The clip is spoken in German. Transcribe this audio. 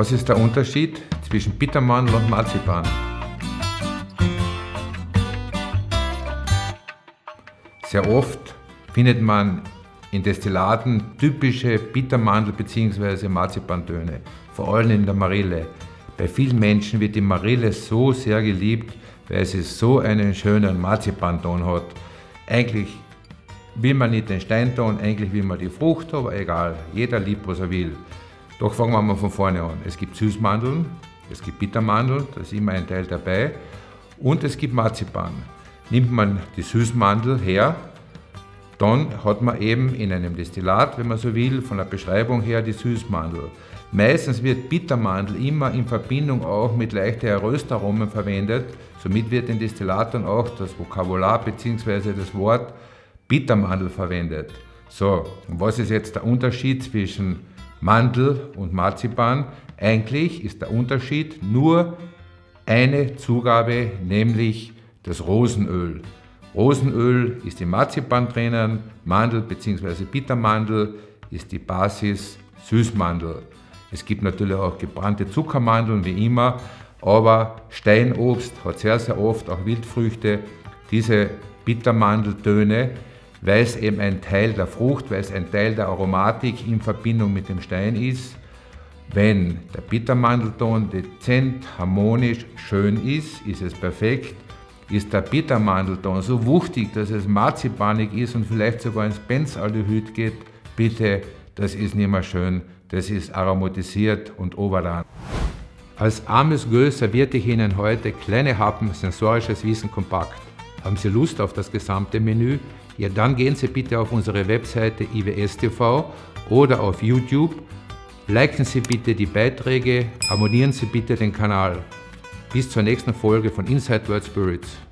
Was ist der Unterschied zwischen Bittermandel und Marzipan? Sehr oft findet man in Destillaten typische Bittermandel- bzw. Marzipantöne, vor allem in der Marille. Bei vielen Menschen wird die Marille so sehr geliebt, weil sie so einen schönen Marzipanton hat. Eigentlich will man nicht den Steinton, eigentlich will man die Frucht, aber egal, jeder liebt, was er will. Doch fangen wir mal von vorne an. Es gibt Süßmandeln, es gibt Bittermandeln, da ist immer ein Teil dabei, und es gibt Marzipan. Nimmt man die Süßmandel her, dann hat man eben in einem Destillat, wenn man so will, von der Beschreibung her die Süßmandel. Meistens wird Bittermandel immer in Verbindung auch mit leichten Röstaromen verwendet. Somit wird in Destillaten auch das Vokabular bzw. das Wort Bittermandel verwendet. So, und was ist jetzt der Unterschied zwischen Mandel und Marzipan? Eigentlich ist der Unterschied nur eine Zugabe, nämlich das Rosenöl. Rosenöl ist im Marzipan drinnen, Mandel bzw. Bittermandel ist die Basis Süßmandel. Es gibt natürlich auch gebrannte Zuckermandeln wie immer, aber Steinobst hat sehr, sehr oft auch Wildfrüchte, diese Bittermandeltöne, weil es eben ein Teil der Frucht, weil es ein Teil der Aromatik in Verbindung mit dem Stein ist. Wenn der Bittermandelton dezent, harmonisch, schön ist, ist es perfekt. Ist der Bittermandelton so wuchtig, dass es marzipanig ist und vielleicht sogar ins Benzaldehyd geht, bitte, das ist nicht mehr schön, das ist aromatisiert und overran. Als armes Göl servierte ich Ihnen heute kleine Happen sensorisches Wissen kompakt. Haben Sie Lust auf das gesamte Menü? Ja, dann gehen Sie bitte auf unsere Webseite IWS-TV oder auf YouTube. Liken Sie bitte die Beiträge, abonnieren Sie bitte den Kanal. Bis zur nächsten Folge von Inside World Spirits.